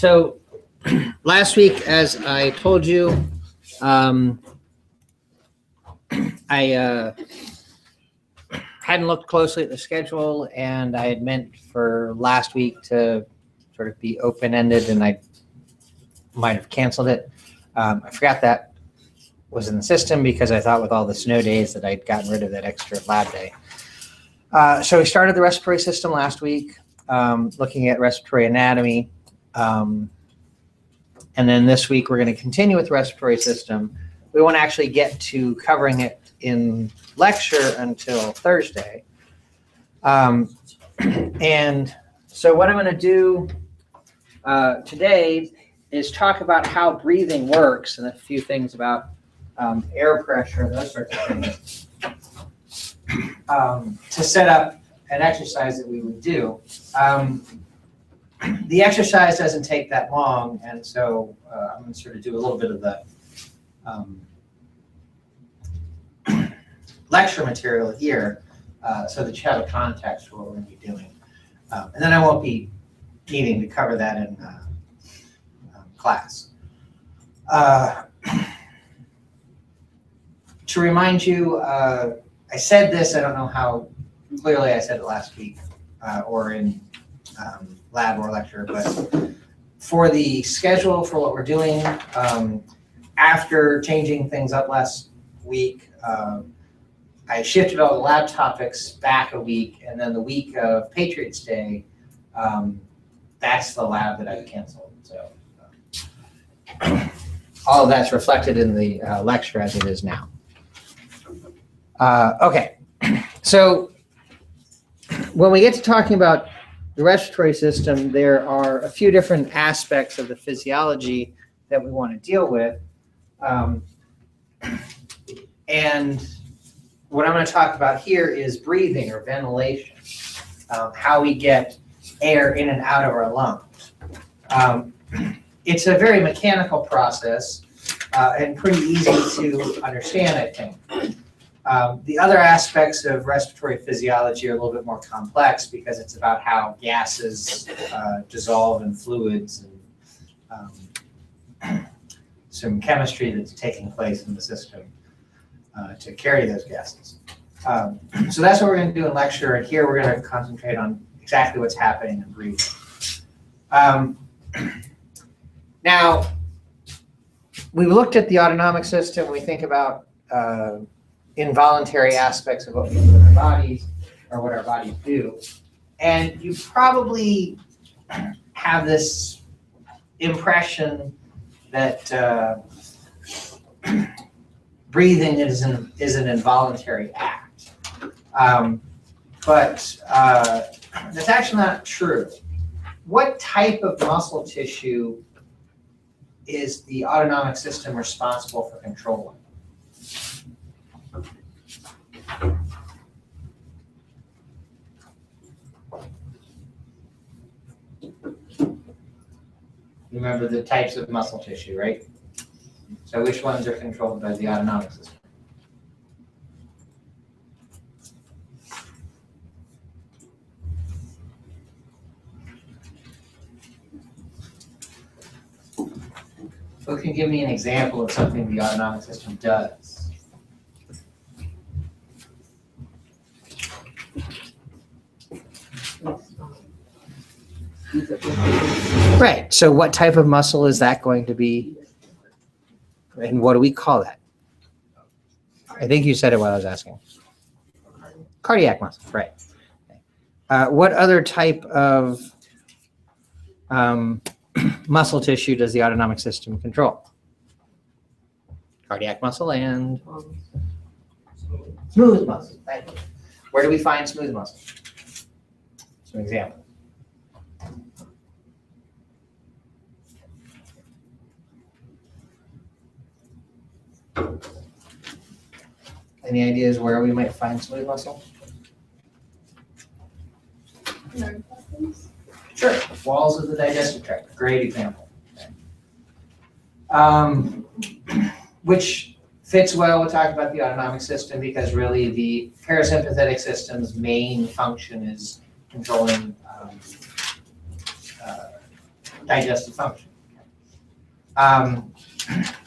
So last week, as I told you, um, I uh, hadn't looked closely at the schedule and I had meant for last week to sort of be open-ended and I might have canceled it. Um, I forgot that was in the system because I thought with all the snow days that I'd gotten rid of that extra lab day. Uh, so we started the respiratory system last week, um, looking at respiratory anatomy. Um, and then this week, we're going to continue with respiratory system. We won't actually get to covering it in lecture until Thursday. Um, and so what I'm going to do uh, today is talk about how breathing works and a few things about um, air pressure and those sorts of things um, to set up an exercise that we would do. Um, the exercise doesn't take that long, and so uh, I'm going to sort of do a little bit of the um, lecture material here uh, so that you have a context for what we're going to be doing. Um, and then I won't be needing to cover that in uh, um, class. Uh, to remind you, uh, I said this, I don't know how clearly I said it last week uh, or in um, lab or lecture, but for the schedule for what we're doing, um, after changing things up last week, um, I shifted all the lab topics back a week, and then the week of Patriots Day, um, that's the lab that I canceled. So um, all of that's reflected in the uh, lecture as it is now. Uh, okay, so when we get to talking about the respiratory system, there are a few different aspects of the physiology that we want to deal with. Um, and what I'm going to talk about here is breathing or ventilation, um, how we get air in and out of our lungs. Um, it's a very mechanical process uh, and pretty easy to understand, I think. Um, the other aspects of respiratory physiology are a little bit more complex because it's about how gases uh, dissolve in fluids and um, some chemistry that's taking place in the system uh, to carry those gases. Um, so that's what we're going to do in lecture, and here we're going to concentrate on exactly what's happening in breathing. Um, now, we looked at the autonomic system. We think about uh, involuntary aspects of what we do in our bodies or what our bodies do. And you probably have this impression that uh, breathing is an, is an involuntary act. Um, but uh, that's actually not true. What type of muscle tissue is the autonomic system responsible for controlling? Remember the types of muscle tissue, right? So which ones are controlled by the autonomic system? Who can give me an example of something the autonomic system does? Right, so what type of muscle is that going to be? And what do we call that? I think you said it while I was asking. Cardiac muscle, right. Uh, what other type of um, muscle tissue does the autonomic system control? Cardiac muscle and smooth muscle. Where do we find smooth muscle? Some examples. Any ideas where we might find smooth muscle? Sure, walls of the digestive tract, great example. Um, which fits well with talking about the autonomic system because really the parasympathetic system's main function is controlling um, uh, digestive function. Um,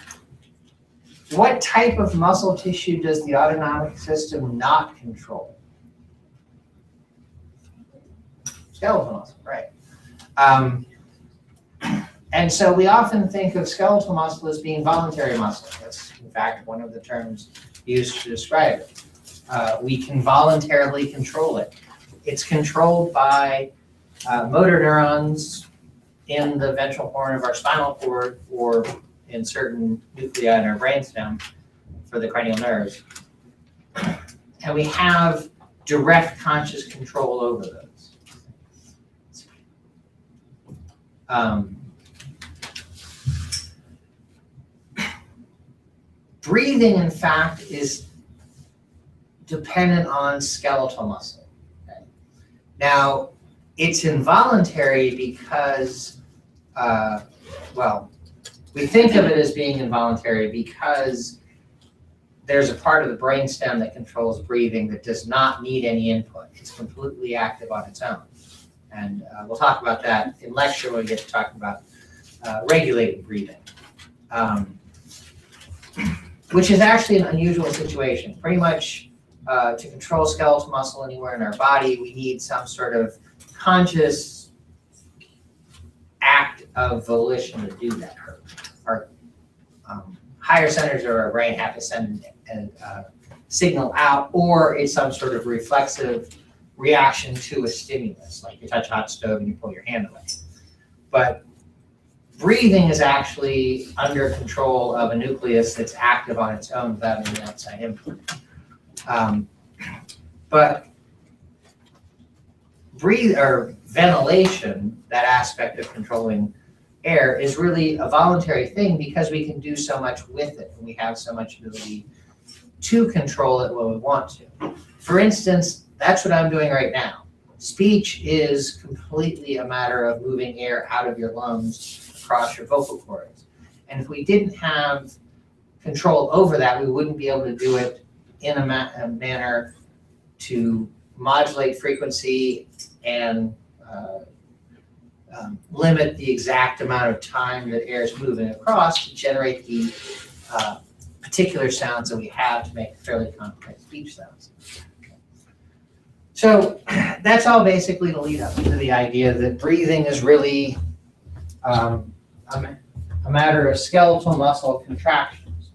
what type of muscle tissue does the autonomic system not control? Skeletal muscle, right. Um, and so we often think of skeletal muscle as being voluntary muscle. That's in fact one of the terms used to describe it. Uh, we can voluntarily control it. It's controlled by uh, motor neurons in the ventral horn of our spinal cord or in certain nuclei in our brainstem for the cranial nerves. And we have direct conscious control over those. Um, breathing, in fact, is dependent on skeletal muscle. okay? Now, it's involuntary because, uh, well, we think of it as being involuntary because there's a part of the brainstem that controls breathing that does not need any input. It's completely active on its own. And uh, we'll talk about that in lecture when we get to talking about uh, regulating breathing. Um, which is actually an unusual situation. Pretty much uh, to control skeletal muscle anywhere in our body, we need some sort of conscious act of volition to do that. Higher centers of our brain have to send a uh, signal out, or it's some sort of reflexive reaction to a stimulus, like you touch a hot stove and you pull your hand away. But breathing is actually under control of a nucleus that's active on its own without any outside input. Um, but breathe or ventilation, that aspect of controlling air, is really a voluntary thing because we can do so much with it and we have so much ability to control it when we want to. For instance, that's what I'm doing right now. Speech is completely a matter of moving air out of your lungs across your vocal cords. And if we didn't have control over that, we wouldn't be able to do it in a, ma- a manner to modulate frequency and uh, um, limit the exact amount of time that air is moving across to generate the uh, particular sounds that we have to make fairly complex speech sounds. So that's all basically to lead up to the idea that breathing is really um, a, a matter of skeletal muscle contractions.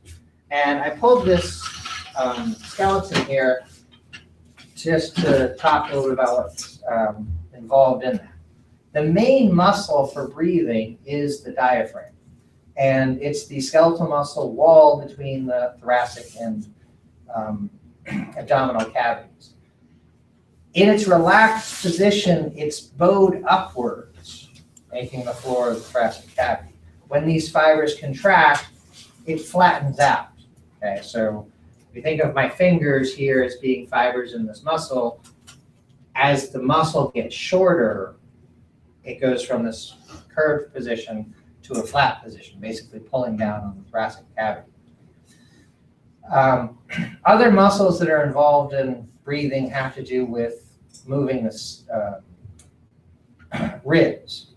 And I pulled this um, skeleton here just to talk a little bit about what's um, involved in that. The main muscle for breathing is the diaphragm. And it's the skeletal muscle wall between the thoracic and um, abdominal cavities. In its relaxed position, it's bowed upwards, making the floor of the thoracic cavity. When these fibers contract, it flattens out. Okay, so if you think of my fingers here as being fibers in this muscle, as the muscle gets shorter, it goes from this curved position to a flat position, basically pulling down on the thoracic cavity. Um, other muscles that are involved in breathing have to do with moving the uh, ribs.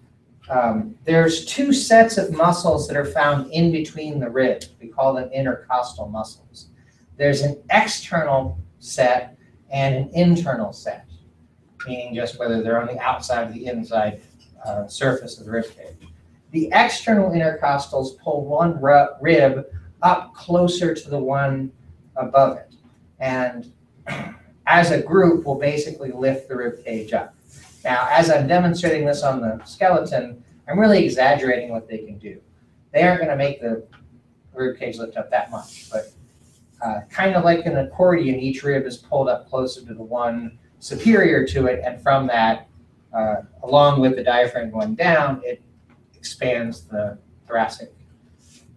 Um, there's two sets of muscles that are found in between the ribs. We call them intercostal muscles. There's an external set and an internal set, meaning just whether they're on the outside or the inside uh, surface of the rib cage. The external intercostals pull one rib up closer to the one above it. And as a group, will basically lift the rib cage up. Now, as I'm demonstrating this on the skeleton, I'm really exaggerating what they can do. They aren't going to make the rib cage lift up that much, but uh, kind of like an accordion, each rib is pulled up closer to the one superior to it, and from that, uh, along with the diaphragm going down, it expands the thoracic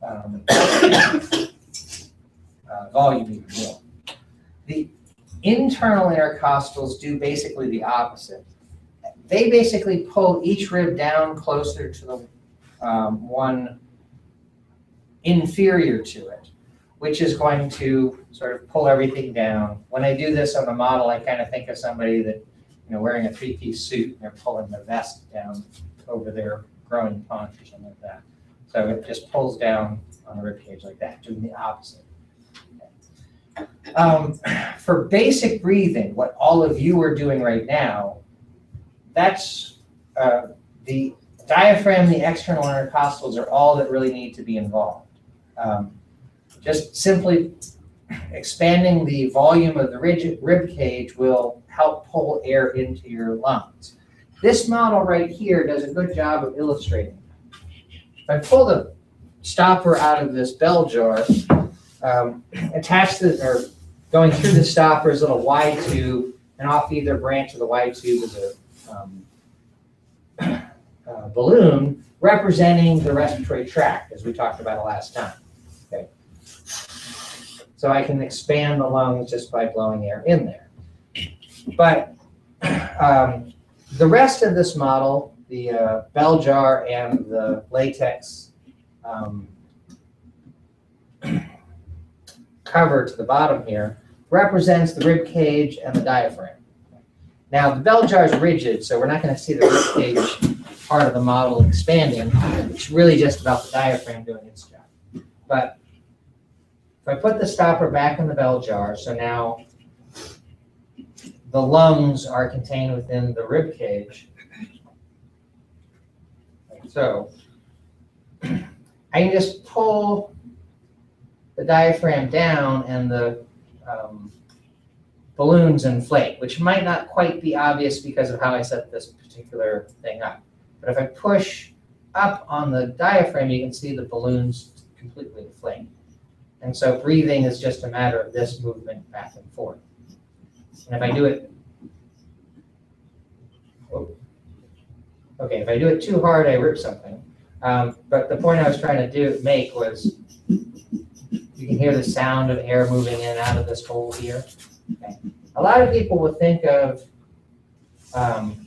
um, uh, volume even more. The internal intercostals do basically the opposite. They basically pull each rib down closer to the um, one inferior to it, which is going to sort of pull everything down. When I do this on a model, I kind of think of somebody that, you know, wearing a three-piece suit and they're pulling the vest down over their growing paunch or something like that. So it just pulls down on the rib cage like that, doing the opposite. Um, for basic breathing, what all of you are doing right now, that's uh, the diaphragm, the external intercostals are all that really need to be involved. Um, just simply expanding the volume of the rigid rib cage will help pull air into your lungs. This model right here does a good job of illustrating. If I pull the stopper out of this bell jar, um, attached to, or going through the stopper is a little wide tube, and off either branch of the wide tube is a um, uh, balloon representing the respiratory tract, as we talked about last time. Okay. So I can expand the lungs just by blowing air in there. But um, the rest of this model, the uh, bell jar and the latex um, cover to the bottom here, represents the rib cage and the diaphragm. Now, the bell jar is rigid, so we're not going to see the rib cage part of the model expanding. It's really just about the diaphragm doing its job. But if I put the stopper back in the bell jar, so now the lungs are contained within the rib cage, like so, I can just pull the diaphragm down and the um, balloons inflate, which might not quite be obvious because of how I set this particular thing up. But if I push up on the diaphragm, you can see the balloons completely inflate. And so breathing is just a matter of this movement back and forth. And if I do it, okay, if I do it too hard, I rip something. Um, but the point I was trying to do make was you can hear the sound of air moving in and out of this hole here. Okay. A lot of people will think of um,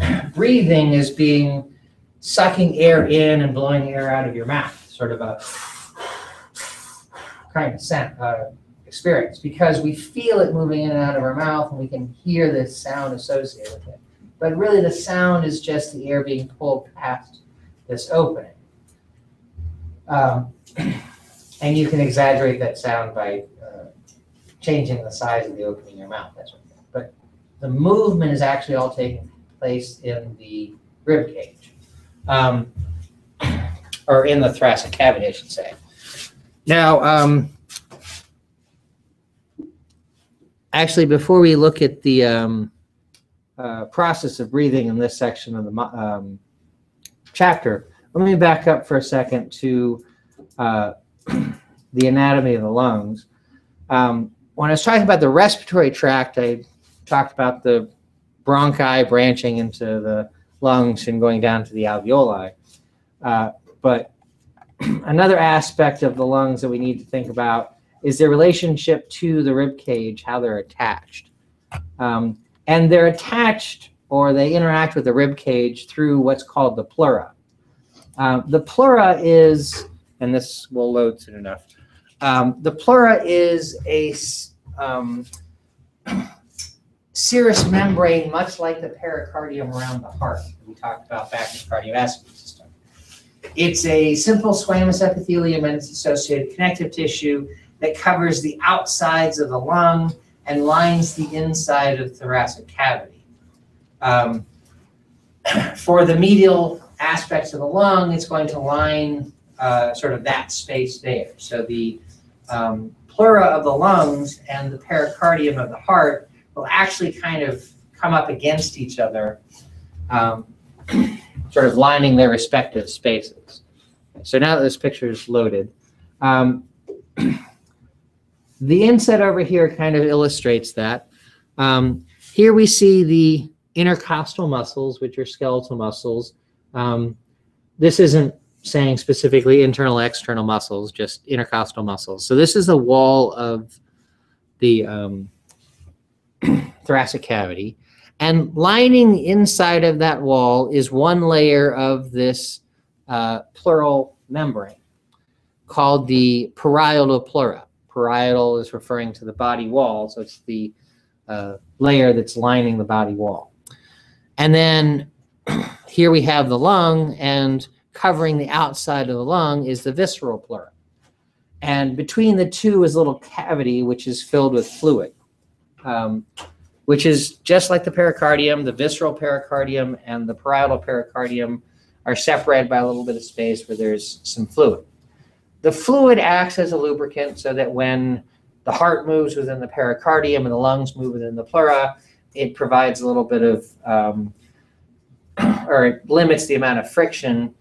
breathing as being sucking air in and blowing air out of your mouth, sort of a kind of sound, uh, experience, because we feel it moving in and out of our mouth and we can hear the sound associated with it. But really, the sound is just the air being pulled past this opening. Um, and you can exaggerate that sound by uh, changing the size of the opening in your mouth, that sort of thing. But the movement is actually all taking place in the rib cage, um, or in the thoracic cavity, I should say. Now, um, actually, before we look at the um, uh, process of breathing in this section of the um, chapter, let me back up for a second to uh, the anatomy of the lungs. Um, when I was talking about the respiratory tract, I talked about the bronchi branching into the lungs and going down to the alveoli. Uh, but another aspect of the lungs that we need to think about is their relationship to the rib cage, how they're attached. Um, and they're attached or they interact with the rib cage through what's called the pleura. Uh, the pleura is, and this will load soon enough. Um, the pleura is a um, serous membrane, much like the pericardium around the heart we talked about back in the cardiovascular system. It's a simple squamous epithelium and its associated connective tissue that covers the outsides of the lung and lines the inside of the thoracic cavity. Um, for the medial aspects of the lung, it's going to line uh, sort of that space there. So the um, pleura of the lungs and the pericardium of the heart will actually kind of come up against each other, um, sort of lining their respective spaces. So now that this picture is loaded, um, the inset over here kind of illustrates that. Um, here we see the intercostal muscles, which are skeletal muscles. Um, this isn't saying specifically internal external muscles, just intercostal muscles. So this is the wall of the um, thoracic cavity. And lining inside of that wall is one layer of this uh, pleural membrane called the parietal pleura. Parietal is referring to the body wall, so it's the uh, layer that's lining the body wall. And then here we have the lung, and covering the outside of the lung is the visceral pleura. And between the two is a little cavity which is filled with fluid, um, which is just like the pericardium, the visceral pericardium and the parietal pericardium are separated by a little bit of space where there's some fluid. The fluid acts as a lubricant so that when the heart moves within the pericardium and the lungs move within the pleura, it provides a little bit of, um, or it limits the amount of friction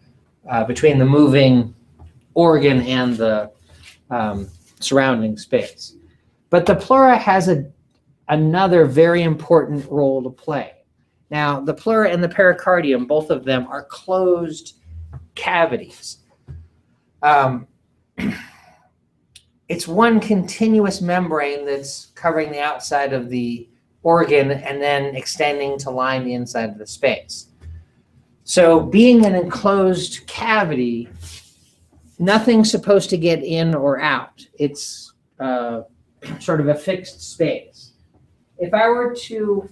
uh, between the moving organ and the um, surrounding space. But the pleura has a, another very important role to play. Now, the pleura and the pericardium, both of them are closed cavities. Um, it's one continuous membrane that's covering the outside of the organ and then extending to line the inside of the space. So being an enclosed cavity, nothing's supposed to get in or out. It's uh, sort of a fixed space. If I were to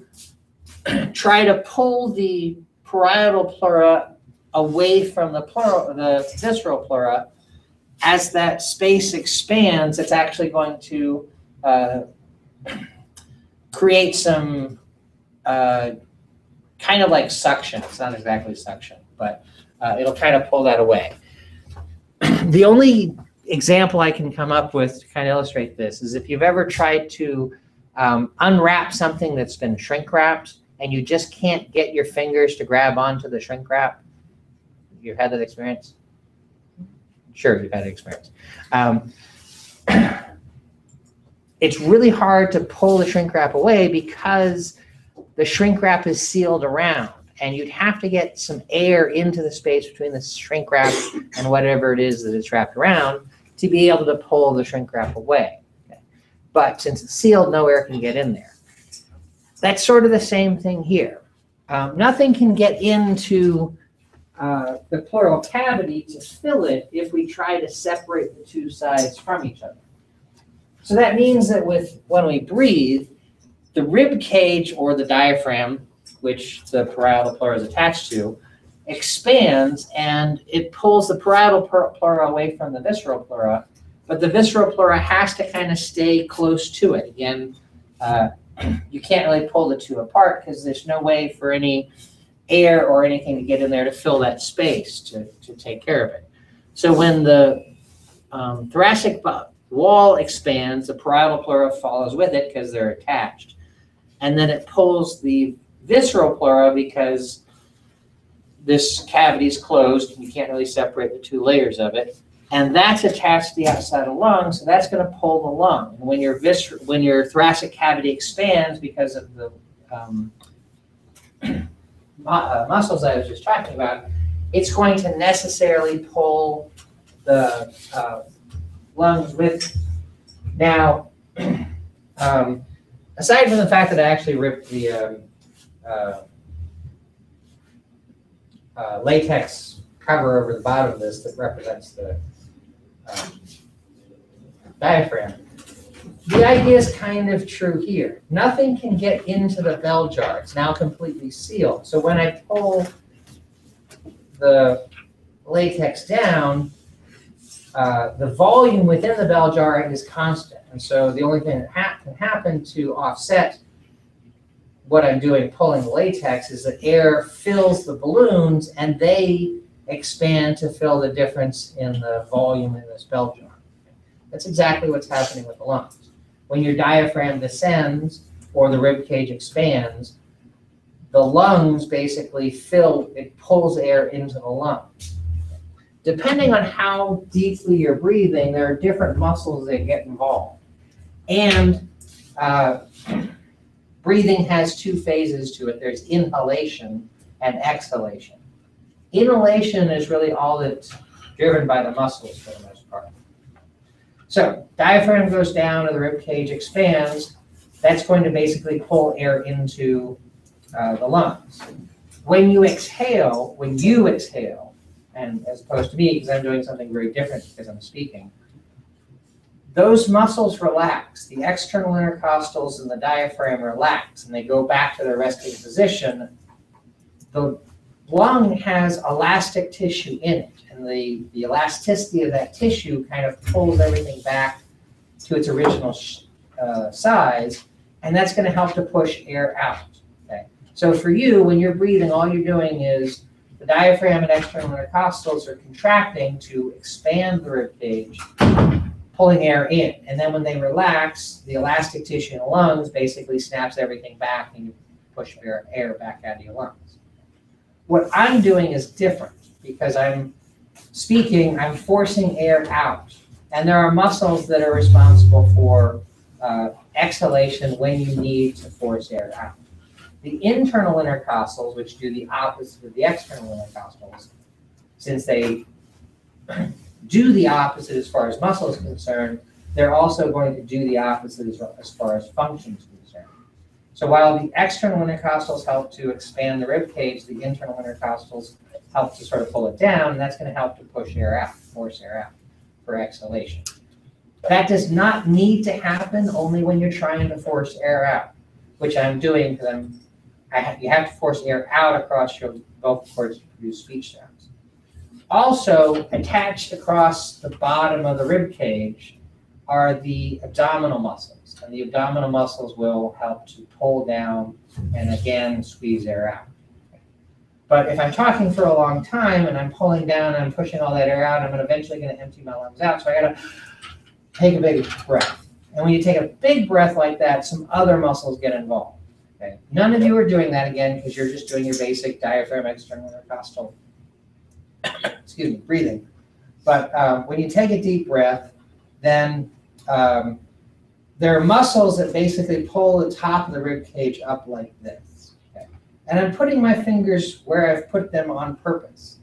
try to pull the parietal pleura away from the pleura, the visceral pleura, as that space expands, it's actually going to uh, create some uh, kind of like suction. It's not exactly suction, but uh, it'll kind of pull that away. the only example I can come up with to kind of illustrate this is if you've ever tried to um, unwrap something that's been shrink wrapped and you just can't get your fingers to grab onto the shrink wrap. You've had that experience? Sure, you've had experience. Um, it's really hard to pull the shrink wrap away because the shrink wrap is sealed around and you'd have to get some air into the space between the shrink wrap and whatever it is that it's wrapped around to be able to pull the shrink wrap away. Okay. But since it's sealed, no air can get in there. That's sort of the same thing here. Um, nothing can get into uh, the pleural cavity to fill it if we try to separate the two sides from each other. So that means that with when we breathe, the rib cage or the diaphragm, which the parietal pleura is attached to, expands and it pulls the parietal pleura away from the visceral pleura, but the visceral pleura has to kind of stay close to it. Again, uh, you can't really pull the two apart because there's no way for any air or anything to get in there to fill that space to, to take care of it. So when the um, thoracic wall expands, the parietal pleura follows with it because they're attached. And then it pulls the visceral pleura because this cavity is closed and you can't really separate the two layers of it. And that's attached to the outside of the lung, so that's going to pull the lung. And when your viscer- when your thoracic cavity expands because of the um, uh, muscles I was just talking about, it's going to necessarily pull the uh, lungs with. Now, um, aside from the fact that I actually ripped the um, uh, uh, latex cover over the bottom of this that represents the um, diaphragm. The idea is kind of true here. Nothing can get into the bell jar. It's now completely sealed. So when I pull the latex down, uh, the volume within the bell jar is constant. And so the only thing that ha can happen to offset what I'm doing pulling the latex is that air fills the balloons and they expand to fill the difference in the volume in this bell jar. That's exactly what's happening with the lungs. When your diaphragm descends or the rib cage expands, the lungs basically fill, it pulls air into the lungs. Depending on how deeply you're breathing, there are different muscles that get involved. And uh, breathing has two phases to it. There's inhalation and exhalation. Inhalation is really all that's driven by the muscles for the most. So diaphragm goes down and the rib cage expands. That's going to basically pull air into uh, the lungs. When you exhale, when you exhale, and as opposed to me, because I'm doing something very different because I'm speaking, those muscles relax. The external intercostals and the diaphragm relax, and they go back to their resting position. The lung has elastic tissue in it, and the, the elasticity of that tissue kind of pulls everything back to its original uh, size, and that's going to help to push air out. Okay, so for you, when you're breathing, all you're doing is the diaphragm and external intercostals are contracting to expand the rib cage, pulling air in, and then when they relax, the elastic tissue in the lungs basically snaps everything back, and you push air, air back out of your lungs. What I'm doing is different because I'm speaking, I'm forcing air out. And there are muscles that are responsible for uh, exhalation when you need to force air out. The internal intercostals, which do the opposite of the external intercostals, since they do the opposite as far as muscle is concerned, they're also going to do the opposite as, as far as function is concerned. So while the external intercostals help to expand the rib cage, the internal intercostals help to sort of pull it down, and that's going to help to push air out, force air out for exhalation. That does not need to happen only when you're trying to force air out, which I'm doing because I'm, I have, you have to force air out across your vocal cords to produce speech sounds. Also, attached across the bottom of the rib cage are the abdominal muscles, and the abdominal muscles will help to pull down and again squeeze air out. But if I'm talking for a long time and I'm pulling down and I'm pushing all that air out, I'm eventually going to empty my lungs out. So I got to take a big breath. And when you take a big breath like that, some other muscles get involved. Okay. None of you are doing that again because you're just doing your basic diaphragm external intercostal, excuse me, breathing. But um, when you take a deep breath, then um, there are muscles that basically pull the top of the rib cage up like this. Okay. And I'm putting my fingers where I've put them on purpose.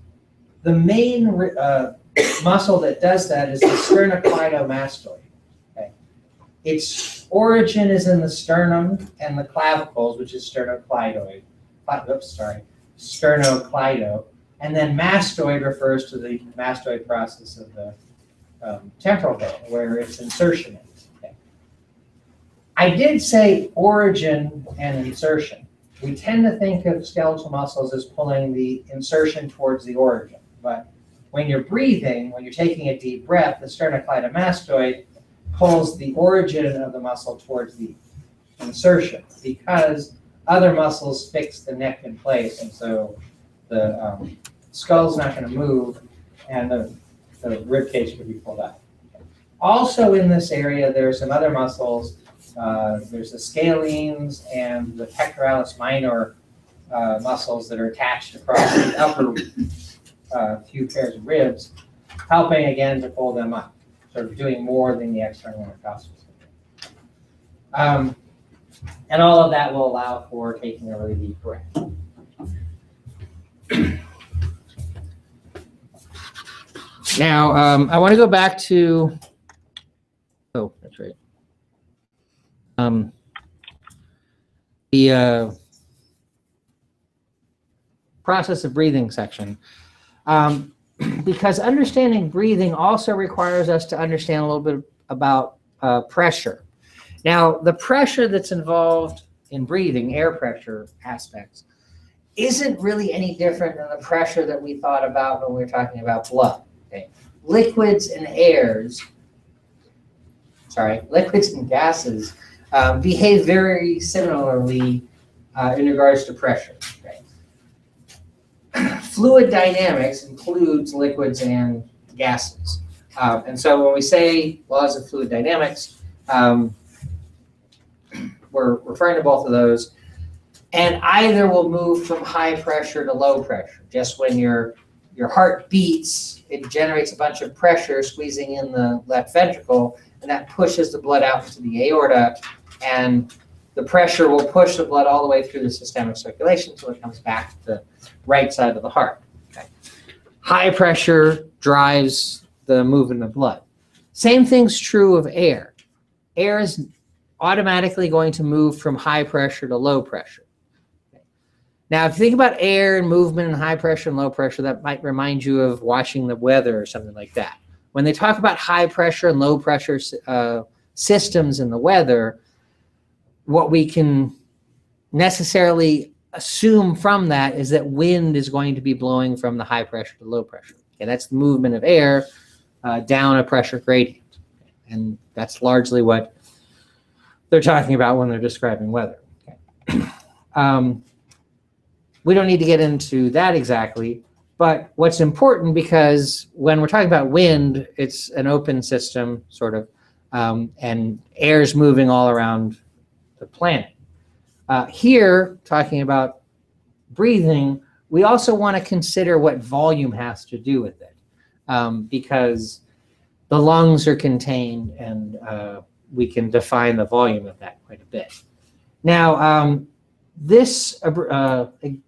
The main uh, muscle that does that is the sternocleidomastoid. Okay. Its origin is in the sternum and the clavicles, which is sternocleidoid. Oops, sorry, sternocleido. And then mastoid refers to the mastoid process of the um, temporal vein, where its insertion is. I did say origin and insertion. We tend to think of skeletal muscles as pulling the insertion towards the origin, but when you're breathing, when you're taking a deep breath, the sternocleidomastoid pulls the origin of the muscle towards the insertion because other muscles fix the neck in place, and so the um, skull's not going to move, and the, the rib cage can be pulled out. Also in this area, there are some other muscles. Uh, there's the scalenes and the pectoralis minor uh, muscles that are attached across the upper uh, few pairs of ribs, helping again to pull them up, sort of doing more than the external intercostals. Um, and all of that will allow for taking a really deep breath. Now, um, I want to go back to, oh, that's right. Um, the uh, process of breathing section. Um, because understanding breathing also requires us to understand a little bit about uh, pressure. Now, the pressure that's involved in breathing, air pressure aspects, isn't really any different than the pressure that we thought about when we were talking about blood. Okay? Liquids and airs, sorry, liquids and gases um, behave very similarly uh, in regards to pressure. Okay? Fluid dynamics includes liquids and gases. Um, and so when we say laws of fluid dynamics, um, we're referring to both of those. And either will move from high pressure to low pressure. Just when your your heart beats, it generates a bunch of pressure squeezing in the left ventricle, and that pushes the blood out into the aorta. And the pressure will push the blood all the way through the systemic circulation until it comes back to the right side of the heart. Okay. High pressure drives the movement of blood. Same thing's true of air. Air is automatically going to move from high pressure to low pressure. Now, if you think about air and movement and high pressure and low pressure, that might remind you of watching the weather or something like that. When they talk about high pressure and low pressure uh, systems in the weather, what we can necessarily assume from that is that wind is going to be blowing from the high pressure to low pressure. Okay, that's the movement of air uh, down a pressure gradient. And that's largely what they're talking about when they're describing weather. Okay. Um, we don't need to get into that exactly, but what's important because when we're talking about wind, it's an open system, sort of, um, and air's moving all around the planet. Uh, here, talking about breathing, we also want to consider what volume has to do with it, um, because the lungs are contained, and uh, we can define the volume of that quite a bit. Now, um, this uh, e-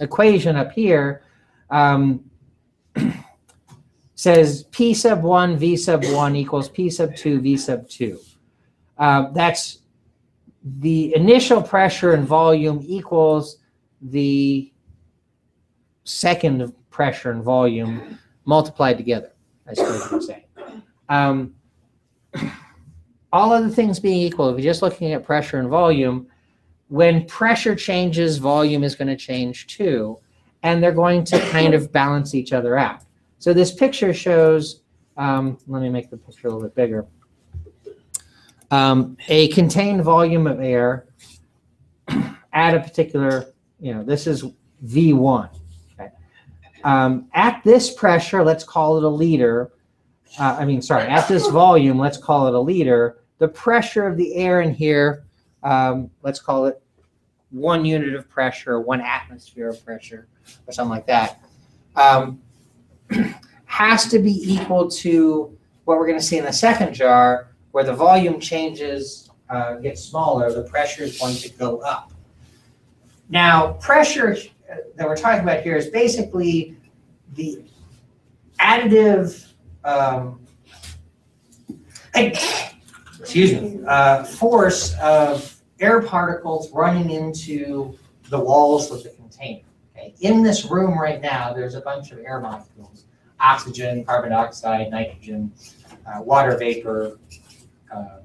equation up here um, says P sub 1 V sub 1 equals P sub 2 V sub 2. Uh, that's the initial pressure and volume equals the second pressure and volume multiplied together, I suppose you could say. Um, all other things being equal, if you're just looking at pressure and volume, when pressure changes, volume is going to change too, and they're going to kind of balance each other out. So this picture shows, um, let me make the picture a little bit bigger. Um, a contained volume of air at a particular, you know, this is V1. Okay. Um, at this pressure, let's call it a liter. Uh, I mean, sorry, at this volume, let's call it a liter. The pressure of the air in here um, let's call it one unit of pressure, one atmosphere of pressure, or something like that, um, has to be equal to what we're going to see in the second jar, where the volume changes, uh, gets smaller, the pressure is going to go up. Now, pressure uh, that we're talking about here is basically the additive, um, excuse me, uh, force of air particles running into the walls of the container. Okay? In this room right now, there's a bunch of air molecules, oxygen, carbon dioxide, nitrogen, uh, water vapor. Um,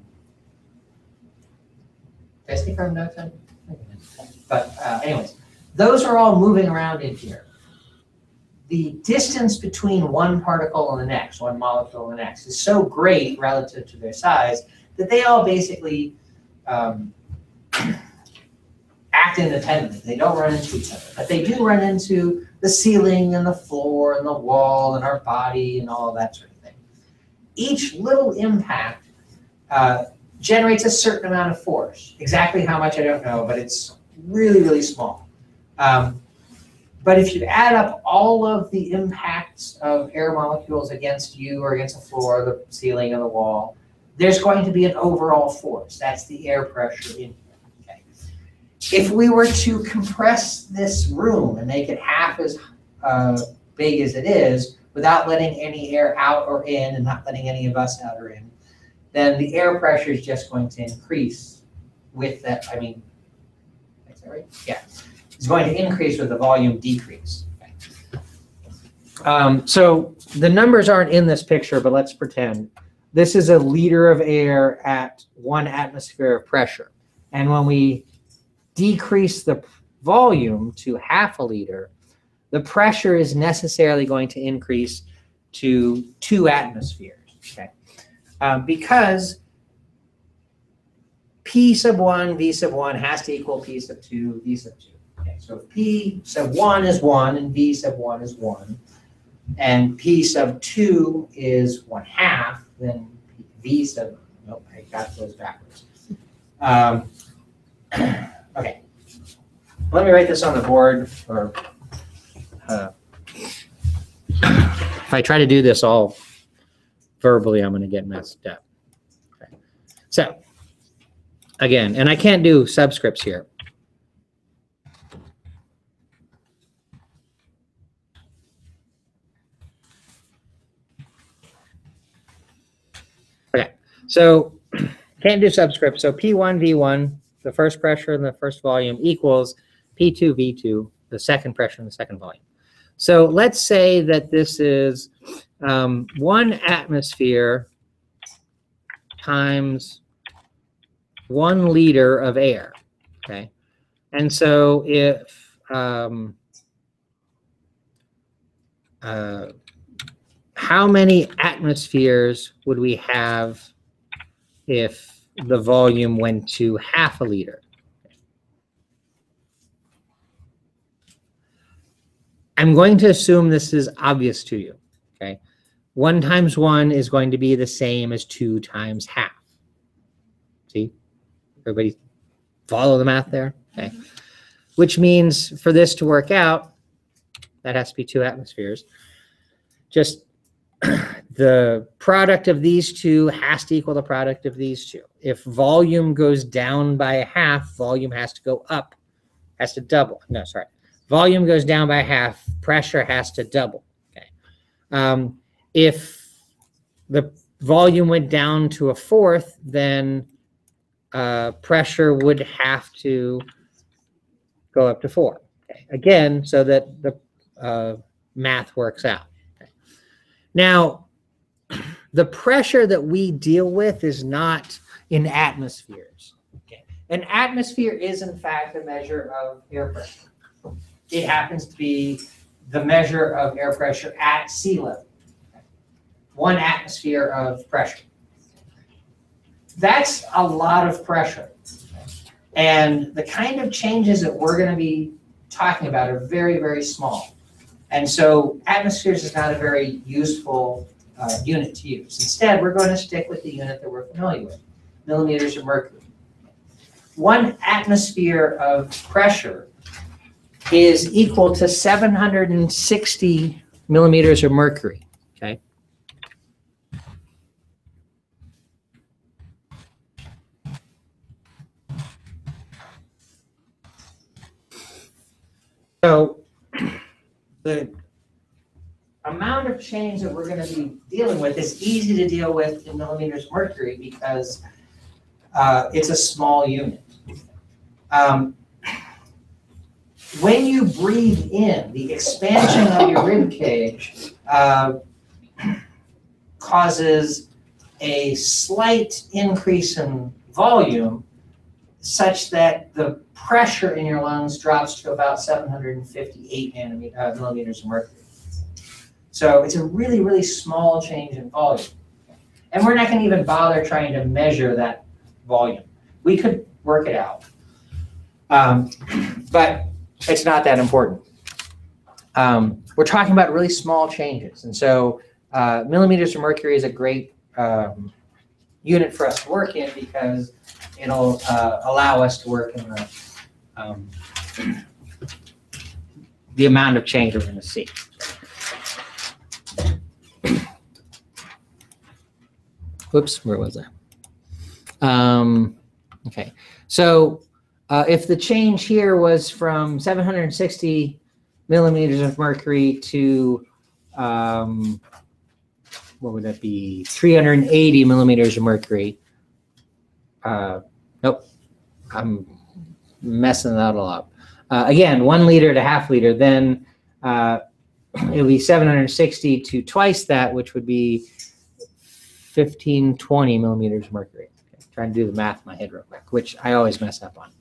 dioxide? But uh, anyways, those are all moving around in here. The distance between one particle and the next, one molecule and the next, is so great relative to their size that they all basically um, act independently. They don't run into each other, but they do run into the ceiling and the floor and the wall and our body and all that sort of thing. Each little impact uh, generates a certain amount of force. Exactly how much I don't know, but it's really, really small. Um, but if you add up all of the impacts of air molecules against you or against the floor, the ceiling, or the wall, there's going to be an overall force. That's the air pressure in here. if we were to compress this room and make it half as uh, big as it is without letting any air out or in and not letting any of us out or in, then the air pressure is just going to increase with that. I mean, is that right? Yeah. It's going to increase with the volume decrease. Um, so the numbers aren't in this picture, but let's pretend. This is a liter of air at one atmosphere of pressure. And when we decrease the volume to half a liter, the pressure is necessarily going to increase to two atmospheres. Okay, um, because P sub one V sub one has to equal P sub two V sub two. Okay, so if P sub one is one and V sub one is one, and P sub two is one half, then V sub nope, I got those backwards. Um, Okay. Let me write this on the board or uh, if I try to do this all verbally, I'm going to get messed up. Okay. So again, and I can't do subscripts here. Okay, so can't do subscripts. So P1, V1, the first pressure in the first volume equals P2 V2, the second pressure in the second volume. So let's say that this is um, one atmosphere times one liter of air. Okay. And so if, um, uh, how many atmospheres would we have if the volume went to half a liter? I'm going to assume this is obvious to you, okay? One times one is going to be the same as two times half. See? Everybody follow the math there? Okay. Which means for this to work out, that has to be two atmospheres. Just the product of these two has to equal the product of these two. If volume goes down by a half, volume has to go up, has to double. No, sorry. Volume goes down by half, pressure has to double. Okay. Um, if the volume went down to a fourth, then uh, pressure would have to go up to four. Okay. Again, so that the uh, math works out. Okay. Now, the pressure that we deal with is not in atmospheres. Okay. An atmosphere is, in fact, a measure of air pressure. It happens to be the measure of air pressure at sea level. One atmosphere of pressure. That's a lot of pressure. And the kind of changes that we're going to be talking about are very, very small. And so atmospheres is not a very useful uh, unit to use. Instead, we're going to stick with the unit that we're familiar with, millimeters of mercury. One atmosphere of pressure is equal to 760 millimeters of mercury, So the amount of change that we're going to be dealing with is easy to deal with in millimeters mercury because uh, it's a small unit. Um, when you breathe in, the expansion of your rib cage uh, causes a slight increase in volume such that the pressure in your lungs drops to about 758 nanomet- uh, millimeters of mercury. So it's a really, really small change in volume. And we're not going to even bother trying to measure that volume. We could work it out. Um, but it's not that important. Um, we're talking about really small changes. And so uh, millimeters of mercury is a great um, unit for us to work in because it'll uh, allow us to work in the, um, the amount of change we're going to see. Whoops, where was I? Um, okay, so uh, if the change here was from 760 millimeters of mercury to, um, what would that be? 380 millimeters of mercury. Uh, nope, I'm messing that all up. Uh, again, one liter to half liter, then uh, it would be 760 to twice that, which would be 1520 millimeters of mercury. Okay, trying to do the math in my head real quick, which I always mess up on.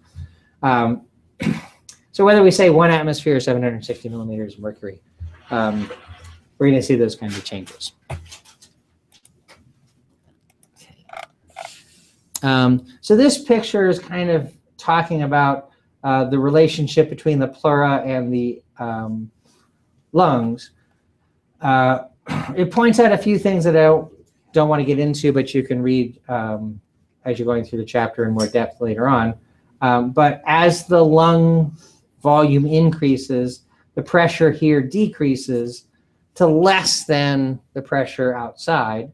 Um, so whether we say one atmosphere or 760 millimeters of mercury, um, we're going to see those kinds of changes. Um, so this picture is kind of talking about uh, the relationship between the pleura and the um, lungs. Uh, it points out a few things that I don't, don't want to get into, but you can read um, as you're going through the chapter in more depth later on. Um, but as the lung volume increases, the pressure here decreases to less than the pressure outside.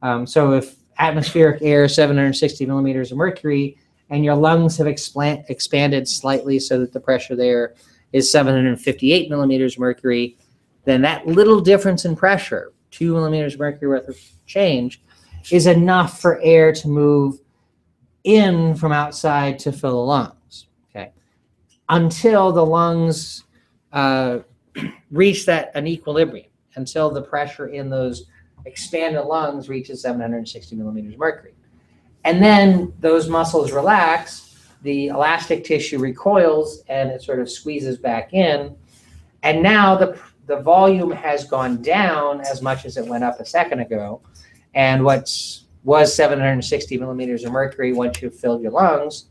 Um, so if atmospheric air 760 millimeters of mercury and your lungs have expand, expanded slightly so that the pressure there is 758 millimeters of mercury, then that little difference in pressure, two millimeters of mercury worth of change, is enough for air to move in from outside to fill the lungs. Okay, until the lungs uh, reach that an equilibrium, until the pressure in those expanded lungs reaches 760 millimeters of mercury, and then those muscles relax. the elastic tissue recoils and it sort of squeezes back in. And now the, the volume has gone down as much as it went up a second ago. And what's was 760 millimeters of mercury once you've filled your lungs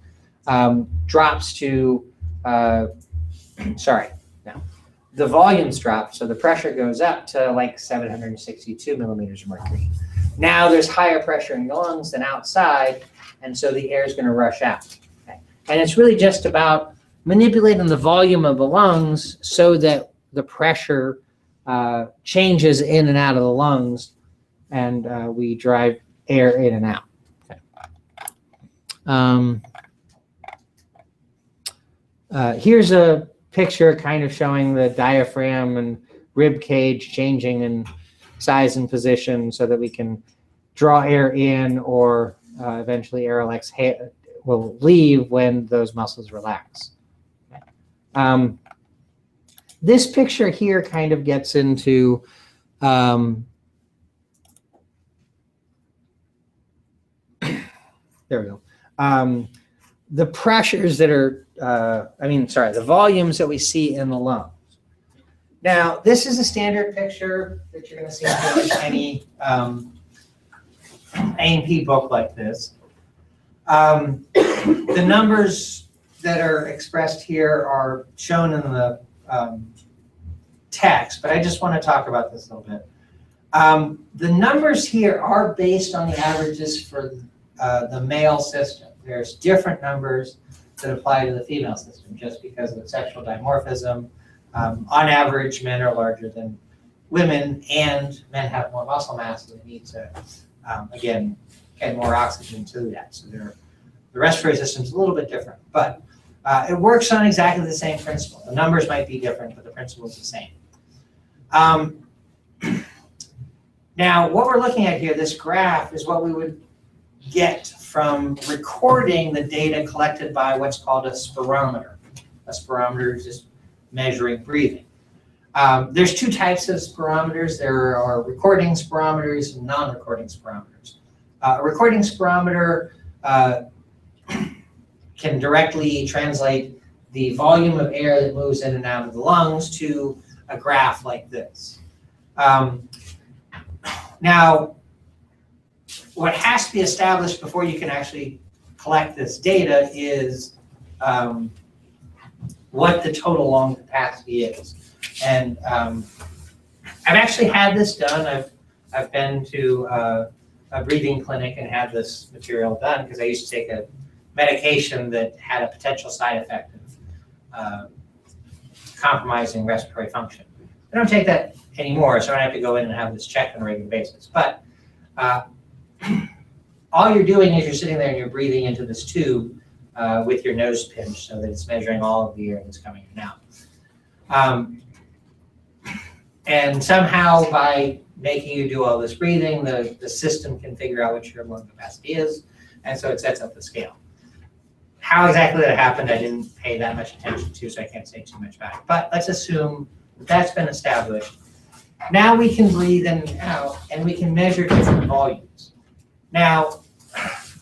um, drops to, uh, sorry, the volumes drop, so the pressure goes up to like 762 millimeters of mercury. Now there's higher pressure in your lungs than outside, and so the air is going to rush out. Okay? And it's really just about manipulating the volume of the lungs so that the pressure uh, changes in and out of the lungs, and uh, we drive air in and out. Okay. Um, uh, here's a picture kind of showing the diaphragm and rib cage changing in size and position so that we can draw air in or uh, eventually air will, leave when those muscles relax. Um, this picture here kind of gets into um, there we go. Um, the pressures that are, uh, I mean, sorry, the volumes that we see in the lungs. Now, this is a standard picture that you're going to see in any um, A&P book like this. Um, the numbers that are expressed here are shown in the um, text, but I just want to talk about this a little bit. Um, the numbers here are based on the averages for uh, the male system. There's different numbers that apply to the female system just because of sexual dimorphism. Um, on average, men are larger than women, and men have more muscle mass, so they need to, um, again, get more oxygen to that. So the respiratory system is a little bit different, but uh, it works on exactly the same principle. The numbers might be different, but the principle is the same. Um, now, what we're looking at here, this graph, is what we would get from recording the data collected by what's called a spirometer. A spirometer is just measuring breathing. Um, there's two types of spirometers. There are recording spirometers and non-recording spirometers. Uh, a recording spirometer uh, can directly translate the volume of air that moves in and out of the lungs to a graph like this. Um, now, what has to be established before you can actually collect this data is um, what the total lung capacity is. And um, I've actually had this done. I've, I've been to uh, a breathing clinic and had this material done because I used to take a medication that had a potential side effect of uh, compromising respiratory function. I don't take that anymore, so I don't have to go in and have this checked on a regular basis. But uh, all you're doing is you're sitting there and you're breathing into this tube uh, with your nose pinched so that it's measuring all of the air that's coming in and out. Um, and somehow by making you do all this breathing, the, the system can figure out what your lung capacity is, and so it sets up the scale. How exactly that happened, I didn't pay that much attention to, so I can't say too much about it. But let's assume that that's been established. Now we can breathe in and out, and we can measure different volumes. Now,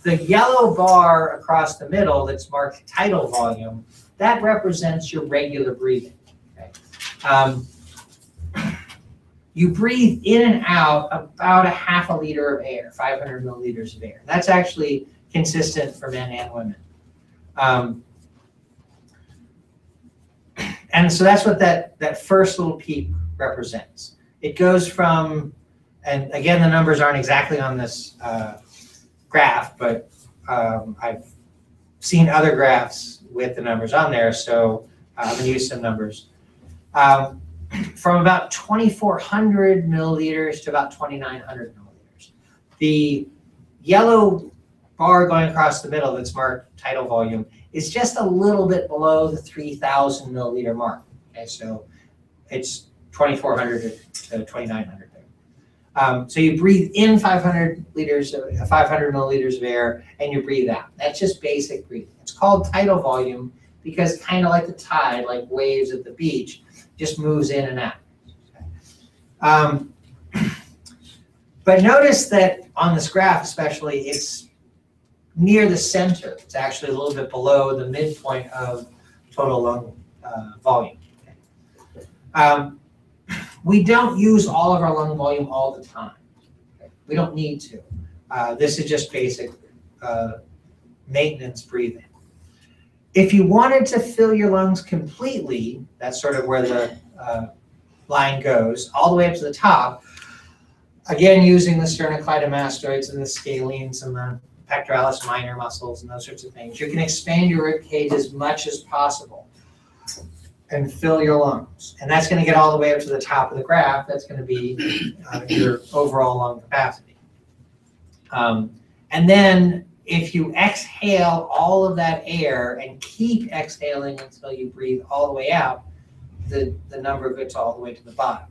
the yellow bar across the middle that's marked tidal volume, that represents your regular breathing. Okay? Um, you breathe in and out about a half a liter of air, 500 milliliters of air. That's actually consistent for men and women. Um, and so that's what that, that first little peak represents. It goes from, and again, the numbers aren't exactly on this uh, graph, but um, I've seen other graphs with the numbers on there, so uh, I'm going to use some numbers. Um, from about 2,400 milliliters to about 2,900 milliliters. The yellow bar going across the middle that's marked tidal volume is just a little bit below the 3,000 milliliter mark. Okay, so it's 2,400 to 2,900 there. Um, so you breathe in 500 liters, of, 500 milliliters of air, and you breathe out. That's just basic breathing. It's called tidal volume because kind of like the tide, like waves at the beach, just moves in and out. Um, but notice that on this graph especially, it's near the center. It's actually a little bit below the midpoint of total lung uh, volume. Um, we don't use all of our lung volume all the time. We don't need to. Uh, this is just basic uh, maintenance breathing. If you wanted to fill your lungs completely, that's sort of where the uh, line goes, all the way up to the top, again, using the sternocleidomastoids and the scalenes and the pectoralis minor muscles and those sorts of things, you can expand your rib cage as much as possible and fill your lungs. And that's going to get all the way up to the top of the graph. That's going to be uh, your overall lung capacity. Um, and then if you exhale all of that air and keep exhaling until you breathe all the way out, the, the number gets all the way to the bottom.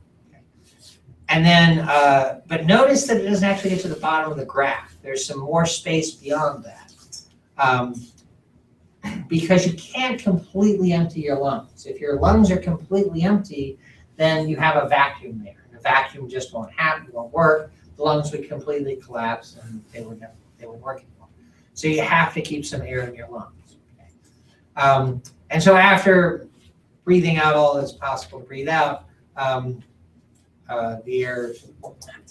And then, uh, but notice that it doesn't actually get to the bottom of the graph. There's some more space beyond that. Um, because you can't completely empty your lungs. If your lungs are completely empty, then you have a vacuum there. And the vacuum just won't happen, won't work. The lungs would completely collapse and they would never, they wouldn't work anymore. So you have to keep some air in your lungs. Okay? Um, and so after breathing out all that's possible to breathe out, um, uh, the air,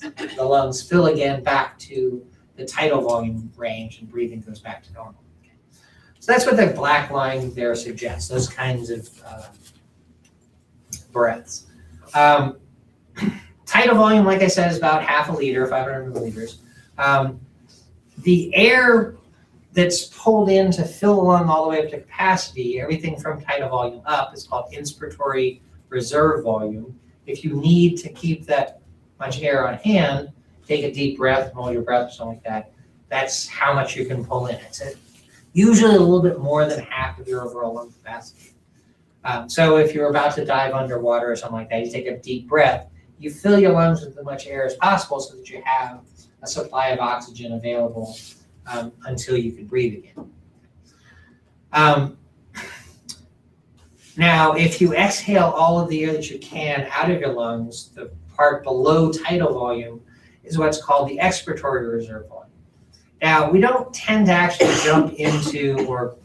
the lungs fill again back to the tidal volume range and breathing goes back to normal. So that's what the black line there suggests, those kinds of uh, breaths. Um, tidal volume, like I said, is about half a liter, 500 milliliters. Um, the air that's pulled in to fill the lung all the way up to capacity, everything from tidal volume up is called inspiratory reserve volume. If you need to keep that much air on hand, take a deep breath, hold your breath something like that. That's how much you can pull in. It's a, usually a little bit more than half of your overall lung capacity. Um, so if you're about to dive underwater or something like that, you take a deep breath, you fill your lungs with as much air as possible so that you have a supply of oxygen available um, until you can breathe again. Um, now, if you exhale all of the air that you can out of your lungs, the part below tidal volume is what's called the expiratory reserve volume. Now, we don't tend to actually jump into or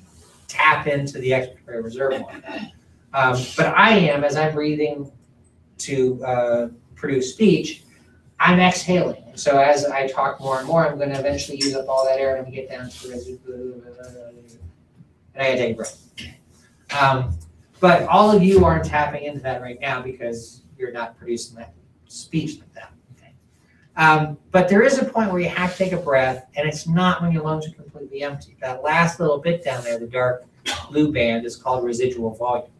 tap into the expiratory reserve volume. Um, but I am, as I'm breathing to uh, produce speech, I'm exhaling. And so as I talk more and more, I'm going to eventually use up all that air and get down to the and I gotta take a breath. Um, but all of you aren't tapping into that right now because you're not producing that speech like that. Um, but there is a point where you have to take a breath, and it's not when your lungs are completely empty. That last little bit down there, the dark blue band, is called residual volume.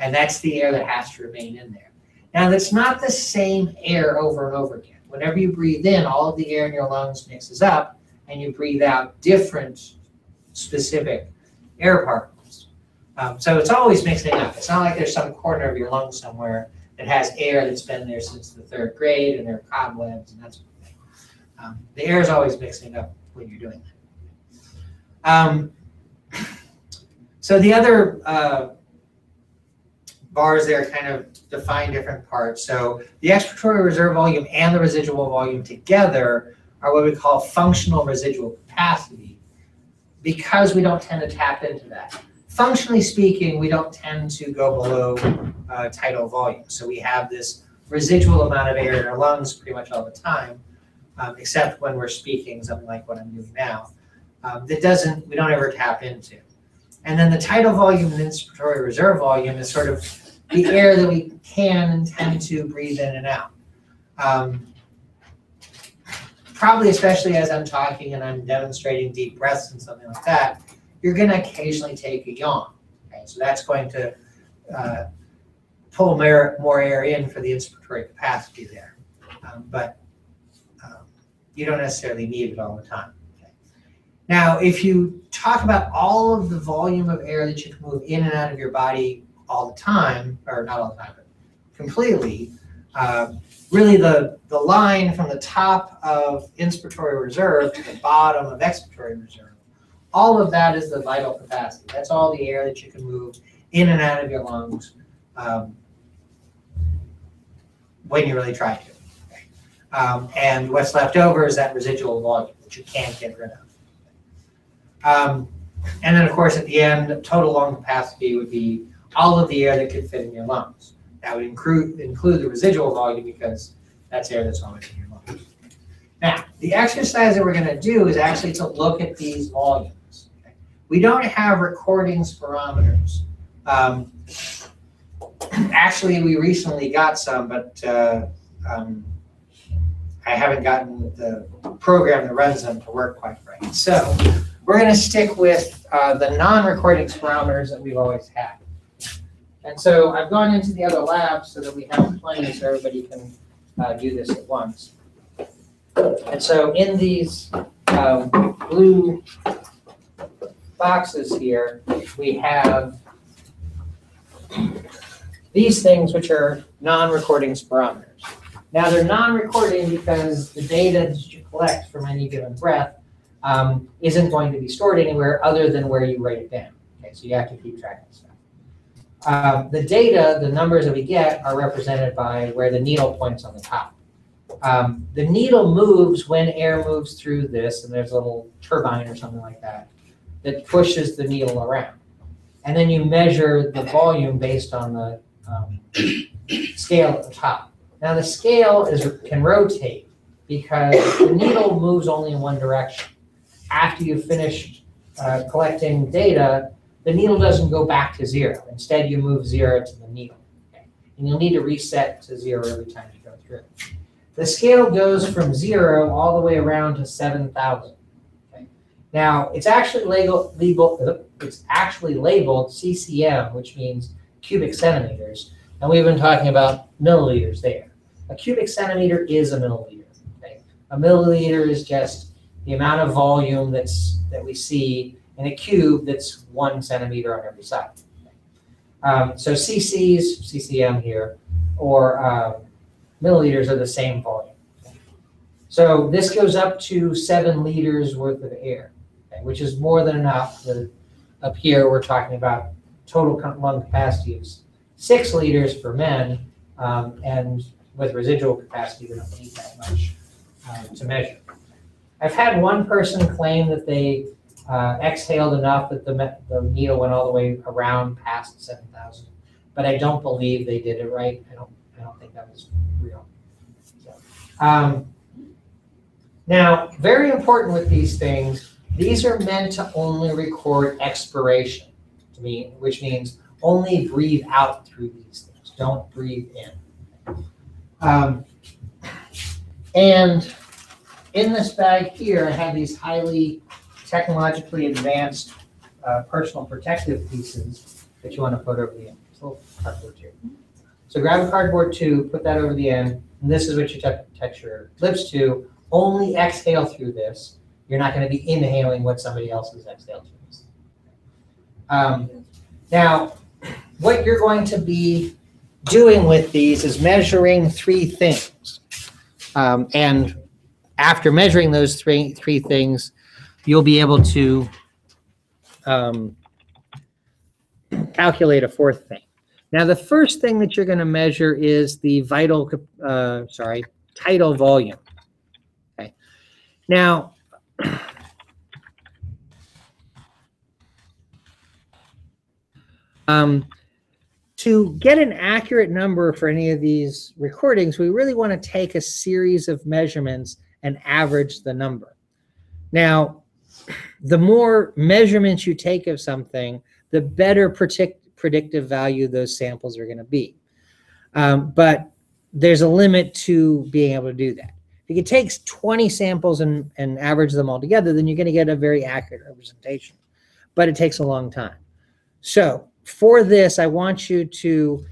And that's the air that has to remain in there. Now, that's not the same air over and over again. Whenever you breathe in, all of the air in your lungs mixes up, and you breathe out different specific air particles. Um, so it's always mixing up. It's not like there's some corner of your lung somewhere that has air that's been there since the third grade and there are cobwebs and that sort of thing. Um, the air is always mixing up when you're doing that. Um, so the other uh, bars there kind of define different parts. So the expiratory reserve volume and the residual volume together are what we call functional residual capacity because we don't tend to tap into that. Functionally speaking, we don't tend to go below uh, tidal volume. So we have this residual amount of air in our lungs pretty much all the time, um, except when we're speaking, something like what I'm doing now. Um, that doesn't, we don't ever tap into. And then the tidal volume and inspiratory reserve volume is sort of the air that we can and tend to breathe in and out. Um, probably especially as I'm talking and I'm demonstrating deep breaths and something like that, you're going to occasionally take a yawn. Okay? So that's going to uh, pull more, more air in for the inspiratory capacity there. Um, but um, you don't necessarily need it all the time. Okay? Now, if you talk about all of the volume of air that you can move in and out of your body all the time, or not all the time, but completely, uh, really the, the line from the top of inspiratory reserve to the bottom of expiratory reserve, all of that is the vital capacity. That's all the air that you can move in and out of your lungs um, when you really try to. Um, and what's left over is that residual volume that you can't get rid of. Um, and then, of course, at the end, total lung capacity would be all of the air that could fit in your lungs. That would include, include the residual volume because that's air that's always in your lungs. Now, the exercise that we're gonna do is actually to look at these volumes. We don't have recording spirometers. Um, actually, we recently got some, but, uh, um, I haven't gotten the program that runs them to work quite right. So we're gonna stick with, uh, the non-recording spirometers that we've always had. And so I've gone into the other labs so that we have plenty so everybody can uh, do this at once. And so in these um, blue boxes here, we have these things which are non-recording spirometers. Now they're non-recording because the data that you collect from any given breath um, isn't going to be stored anywhere other than where you write it down. Okay, so you have to keep track of stuff. Um, the data, the numbers that we get are represented by where the needle points on the top. Um, the needle moves when air moves through this, and there's a little turbine or something like that, that pushes the needle around. And then you measure the volume based on the um, scale at the top. Now the scale is can rotate because the needle moves only in one direction. After you've finished uh, collecting data, the needle doesn't go back to zero. Instead, you move zero to the needle. Okay? And you'll need to reset to zero every time you go through. The scale goes from zero all the way around to 7,000. Now, it's actually labeled, labeled, it's actually labeled CCM, which means cubic centimeters. And we've been talking about milliliters there. A cubic centimeter is a milliliter. Okay? A milliliter is just the amount of volume that's that we see in a cube that's one centimeter on every side. Um, so cc's, CCM here, or um, milliliters are the same volume. So this goes up to seven liters worth of air, which is more than enough. The, up here, we're talking about total lung capacity of six liters for men, um, and with residual capacity, we don't need that much um, to measure. I've had one person claim that they uh, exhaled enough that the, the needle went all the way around past 7,000. But I don't believe they did it right. I don't, I don't think that was real. So, um, now, very important with these things, these are meant to only record expiration, to me, which means only breathe out through these things. Don't breathe in. Um, and in this bag here, I have these highly technologically advanced uh, personal protective pieces that you want to put over the end. Little cardboard tube. So grab a cardboard tube, put that over the end, and this is what you touch your lips to. Only exhale through this. You're not going to be inhaling what somebody else has exhaled through. Um, now, what you're going to be doing with these is measuring three things. Um, and after measuring those three, three things, you'll be able to um, calculate a fourth thing. Now, the first thing that you're going to measure is the vital, uh, sorry, tidal volume. Okay. Now, um, to get an accurate number for any of these recordings, we really want to take a series of measurements and average the number. Now, the more measurements you take of something, the better predict, predictive value those samples are going to be. Um, but there's a limit to being able to do that. If you take 20 samples and, and average them all together, then you're going to get a very accurate representation. But it takes a long time. So for this, I want you to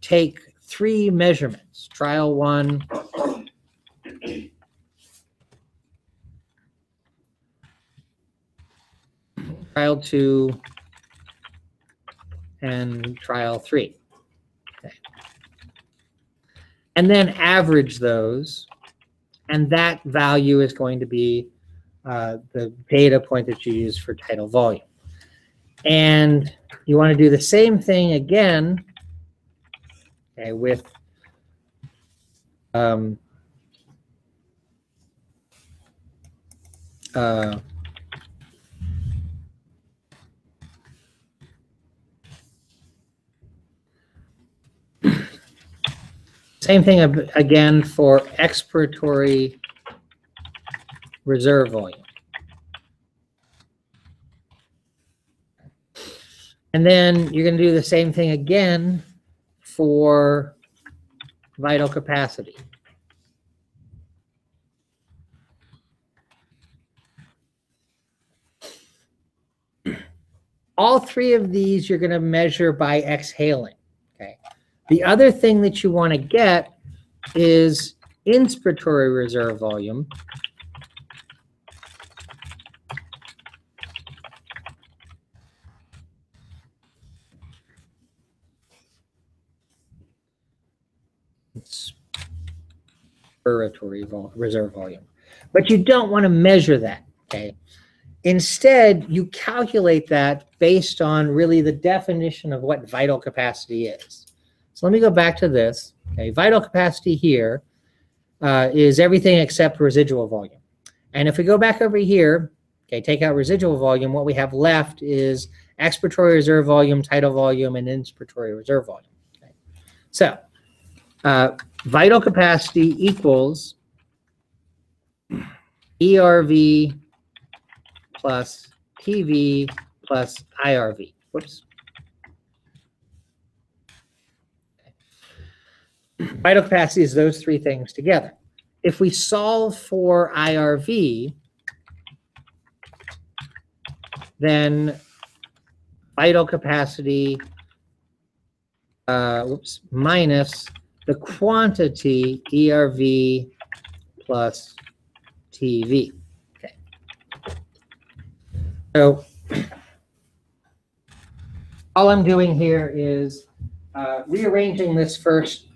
take three measurements. Trial one, trial two, and trial three. Okay. And then average those, and that value is going to be uh, the data point that you use for tidal volume. And you want to do the same thing again okay, with um, Same thing again for expiratory reserve volume. And then you're gonna do the same thing again for vital capacity. All three of these you're gonna measure by exhaling? The other thing that you wanna get is inspiratory reserve volume. Inspiratory vol- reserve volume. But you don't want to measure that, okay? Instead, you calculate that based on really the definition of what vital capacity is. So let me go back to this. Okay, vital capacity here uh, is everything except residual volume. And if we go back over here, okay, take out residual volume, what we have left is expiratory reserve volume, tidal volume, and inspiratory reserve volume. Okay. So uh, vital capacity equals ERV plus TV plus IRV. Whoops. Vital capacity is those three things together. If we solve for IRV, then vital capacity, uh, minus the quantity ERV plus TV. Okay. So all I'm doing here is uh, rearranging this first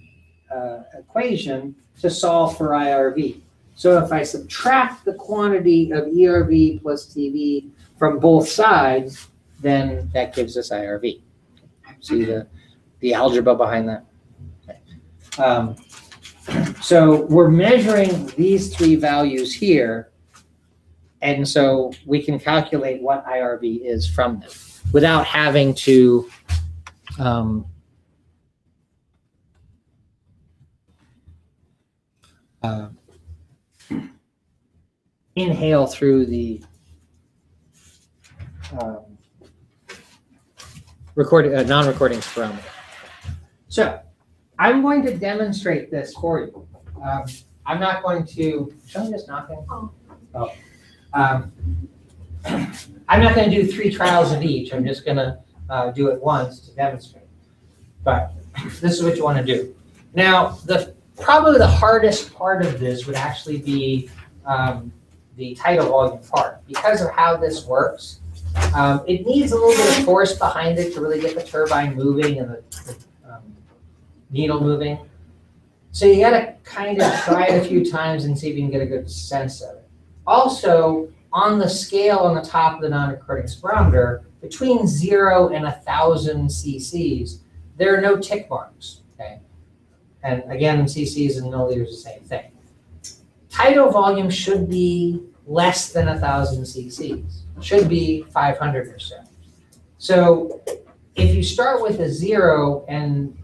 uh, equation to solve for IRV. So if I subtract the quantity of ERV plus TV from both sides, then that gives us IRV. See the, the algebra behind that? Okay. Um, so we're measuring these three values here. And so we can calculate what IRV is from them without having to um, uh, inhale through the um, recording, uh, non-recording spirometer. So I'm going to demonstrate this for you. Um, I'm not going to, show me this knocking. Oh. Oh. Um, I'm not going to do three trials of each. I'm just going to uh, do it once to demonstrate. But this is what you want to do. Now, the probably the hardest part of this would actually be um, the tidal volume part. Because of how this works, um, it needs a little bit of force behind it to really get the turbine moving and the, the um, needle moving. So you gotta kind of try it a few times and see if you can get a good sense of it. Also, on the scale on the top of the non-recording spirometer, between zero and a thousand cc's, there are no tick marks? And again, cc's and milliliters, the same thing. Tidal volume should be less than a thousand cc's, should be 500 or so. So if you start with a zero and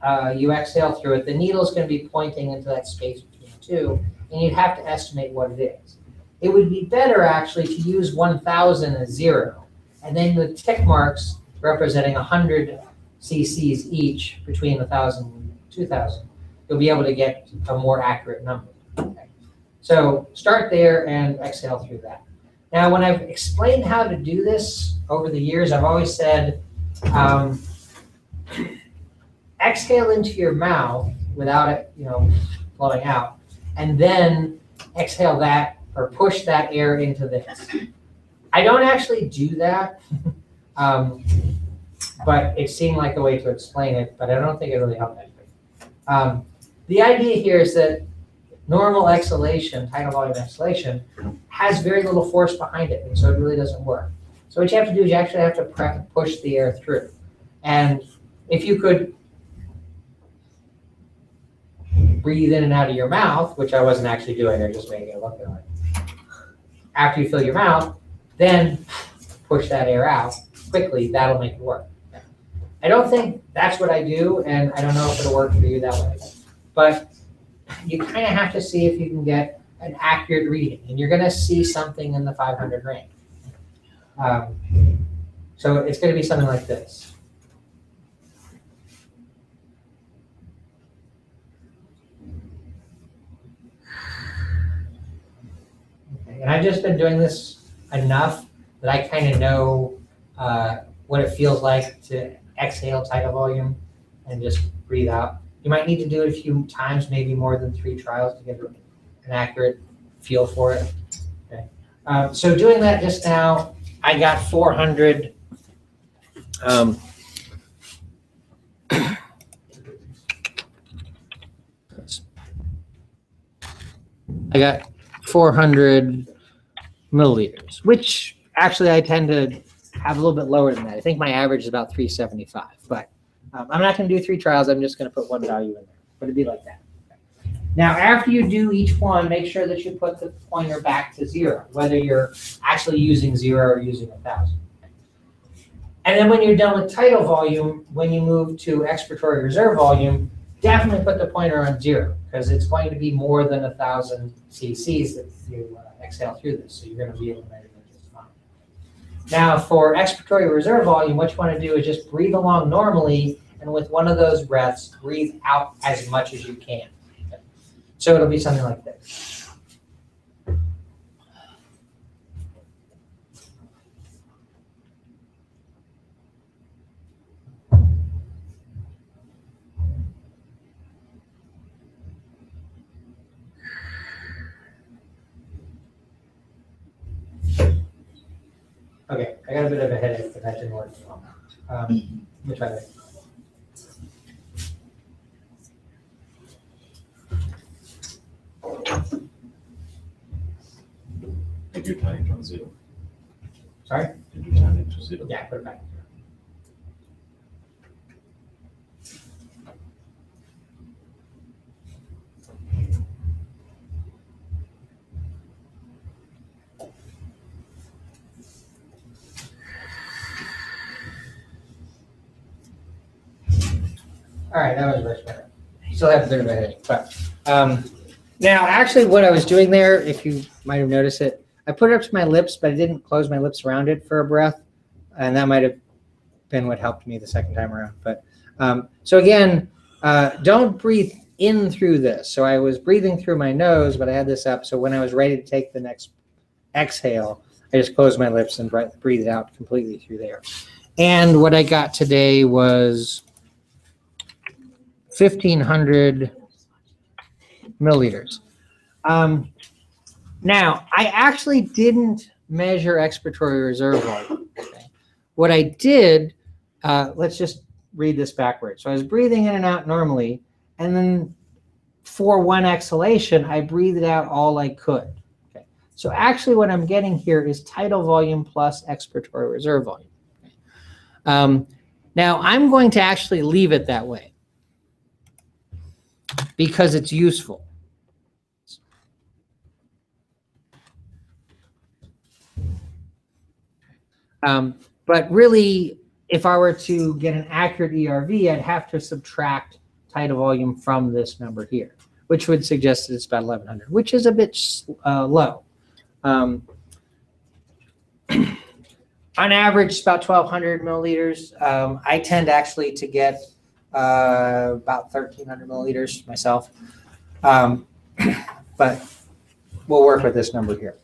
uh, you exhale through it, the needle is going to be pointing into that space between two, and you'd have to estimate what it is. It would be better actually to use 1,000 as zero, and then the tick marks representing 100 cc's each between 1,000 and 2,000. You'll be able to get a more accurate number. Okay. So start there and exhale through that. Now, when I've explained how to do this over the years, I've always said, um, exhale into your mouth without it, you know, blowing out, and then exhale that or push that air into this. I don't actually do that, um, but it seemed like a way to explain it, but I don't think it really helped. Um, the idea here is that normal exhalation, tidal volume exhalation, has very little force behind it, and so it really doesn't work. So what you have to do is you actually have to push the air through. And if you could breathe in and out of your mouth, which I wasn't actually doing, I just making it look like. After you fill your mouth, then push that air out quickly, that'll make it work. I don't think that's what I do, and I don't know if it'll work for you that way. but you kind of have to see if you can get an accurate reading, and you're going to see something in the 500 range. Um, so it's going to be something like this. And I've just been doing this enough that I kind of know uh, what it feels like to exhale tidal volume and just breathe out. You might need to do it a few times, maybe more than three trials to get an accurate feel for it. Okay. Um, so doing that just now, I got 400. Um, I got 400 milliliters, which actually I tend to have a little bit lower than that. I think my average is about 375, but um, I'm not going to do three trials. I'm just going to put one value in there, but it'd be like that. Now, after you do each one, make sure that you put the pointer back to zero, whether you're actually using zero or using a thousand. And then when you're done with tidal volume, when you move to expiratory reserve volume, definitely put the pointer on zero because it's going to be more than a thousand cc's that you uh, exhale through this. So you're going to be able to measure. Now, for expiratory reserve volume, what you want to do is just breathe along normally, and with one of those breaths, breathe out as much as you can. So it'll be something like this. I got a bit of a headache, but that didn't work well. Um, let me try that. Take your time from zero. Sorry? Take your time into zero. Yeah, put it back. All right, that was much better. Still have a bit of a headache, but, um, now, actually, what I was doing there, if you might have noticed it, I put it up to my lips, but I didn't close my lips around it for a breath, and that might have been what helped me the second time around. But um, so again, uh, don't breathe in through this. So I was breathing through my nose, but I had this up. So when I was ready to take the next exhale, I just closed my lips and breathed breathed out completely through there. And what I got today was 1,500 milliliters. Um, now, I actually didn't measure expiratory reserve volume. okay? What I did, uh, let's just read this backwards. So I was breathing in and out normally, and then for one exhalation, I breathed out all I could. Okay. So actually, what I'm getting here is tidal volume plus expiratory reserve volume. Okay. Um, now, I'm going to actually leave it that way because it's useful. Um, but really, if I were to get an accurate ERV, I'd have to subtract tidal volume from this number here, which would suggest that it's about 1100, which is a bit uh, low. Um, on average, it's about 1200 milliliters. Um, I tend actually to get uh, about 1300 milliliters myself. Um, but we'll work with this number here.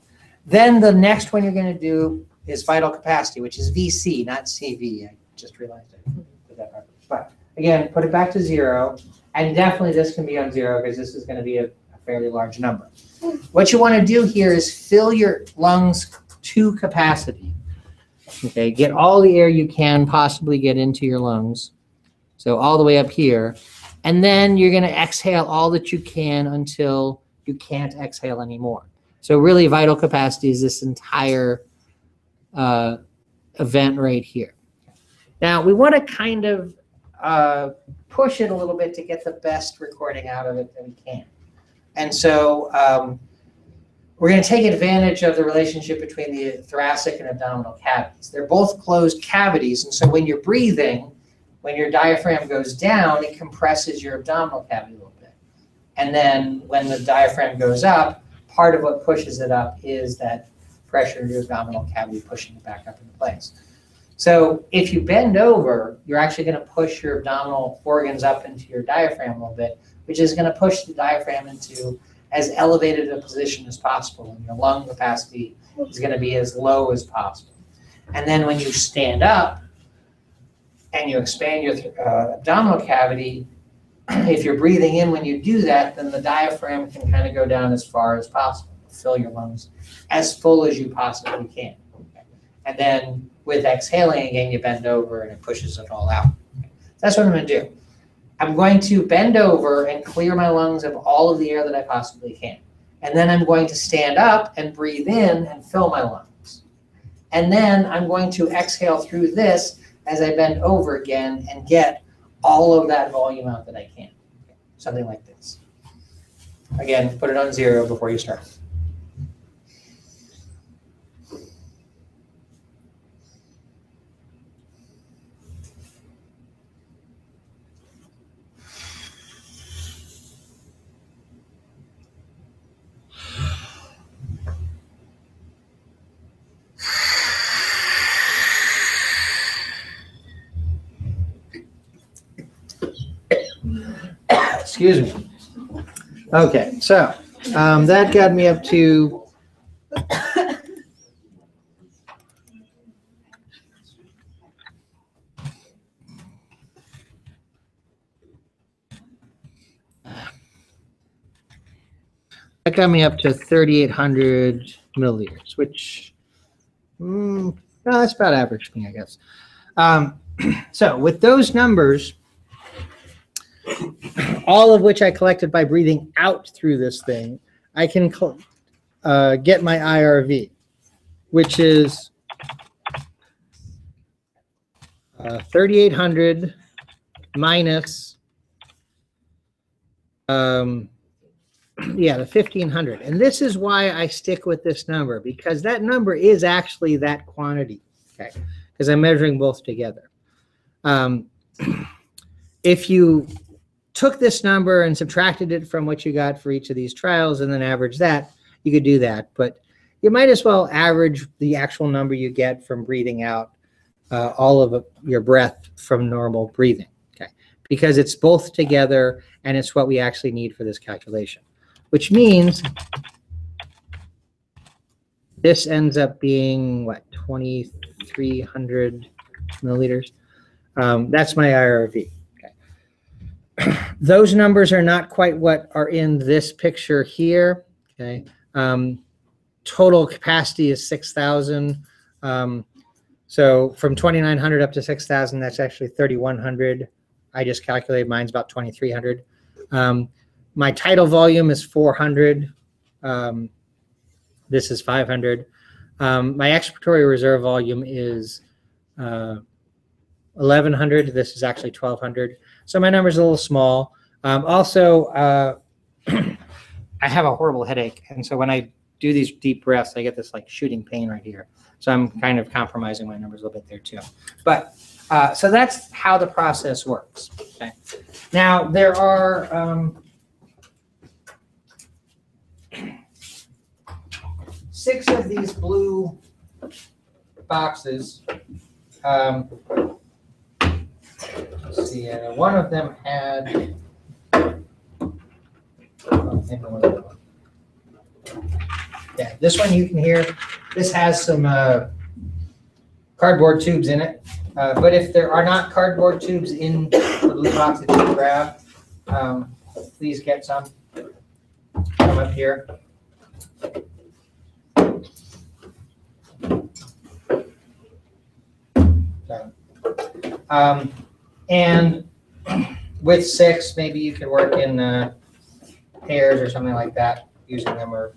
Then the next one you're going to do is vital capacity, which is VC, not CV. I just realized I put that backwards. But again, put it back to zero. And definitely this can be on zero because this is going to be a, a fairly large number. What you want to do here is fill your lungs to capacity. Okay, get all the air you can possibly get into your lungs. So all the way up here. And then you're going to exhale all that you can until you can't exhale anymore. So really vital capacity is this entire uh, event right here. Now we want to kind of uh, push it a little bit to get the best recording out of it that we can. And so um, we're going to take advantage of the relationship between the thoracic and abdominal cavities. They're both closed cavities, and so when you're breathing, when your diaphragm goes down, it compresses your abdominal cavity a little bit. And then when the diaphragm goes up, part of what pushes it up is that pressure in your abdominal cavity pushing it back up into place. So if you bend over, you're actually going to push your abdominal organs up into your diaphragm a little bit, which is going to push the diaphragm into as elevated a position as possible. And your lung capacity is going to be as low as possible. And then when you stand up and you expand your uh, abdominal cavity, if you're breathing in when you do that, then the diaphragm can kind of go down as far as possible, fill your lungs as full as you possibly can. And then with exhaling again, you bend over and it pushes it all out. That's what I'm going to do. I'm going to bend over and clear my lungs of all of the air that I possibly can. And then I'm going to stand up and breathe in and fill my lungs. And then I'm going to exhale through this as I bend over again and get all of that volume out that I can. Something like this. Again, put it on zero before you start. Excuse me. Okay, so um, that got me up to. That got me up to 3,800 milliliters, which, mm, no, that's about average for me, I guess. Um, so with those numbers, all of which I collected by breathing out through this thing, I can uh, get my IRV, which is uh, 3,800 minus, um, yeah, the 1,500. And this is why I stick with this number, because that number is actually that quantity, okay? Because I'm measuring both together. Um, if you took this number and subtracted it from what you got for each of these trials and then averaged that, you could do that. But you might as well average the actual number you get from breathing out uh, all of your breath from normal breathing, okay? Because it's both together and it's what we actually need for this calculation, which means this ends up being what, 2,300 milliliters? Um, that's my IRV those numbers are not quite what are in this picture here. Okay. Um, total capacity is 6,000. Um, so from 2,900 up to 6,000, that's actually 3,100. I just calculated mine's about 2,300. Um, my tidal volume is 400. Um, this is 500. Um, my expiratory reserve volume is uh, 1,100. This is actually 1,200. So my number's a little small. Um, also, uh, I have a horrible headache, and so when I do these deep breaths, I get this like shooting pain right here. So I'm kind of compromising my numbers a little bit there too. But uh, so that's how the process works. Okay. Now there are um, six of these blue boxes. Um, Let's see, uh, one of them had. oh. Yeah, this one you can hear, this has some uh, cardboard tubes in it. Uh, But if there are not cardboard tubes in the blue box that you grab, um, please get some. Come up here. Um, and with six, maybe you could work in uh, pairs or something like that, using them or.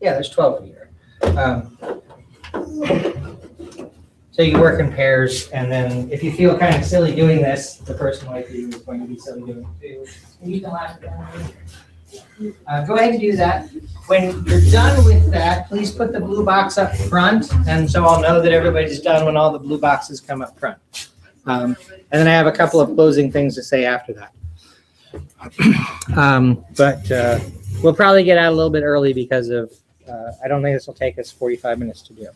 Yeah, there's 12 here. Um, So you work in pairs, and then if you feel kind of silly doing this, the person like you is going to be silly doing it too. And you can laugh at them. Uh, Go ahead and do that. When you're done with that, please put the blue box up front, and so I'll know that everybody's done when all the blue boxes come up front. Um, and then I have a couple of closing things to say after that. Um, but uh, we'll probably get out a little bit early because of, uh, I don't think this will take us 45 minutes to do.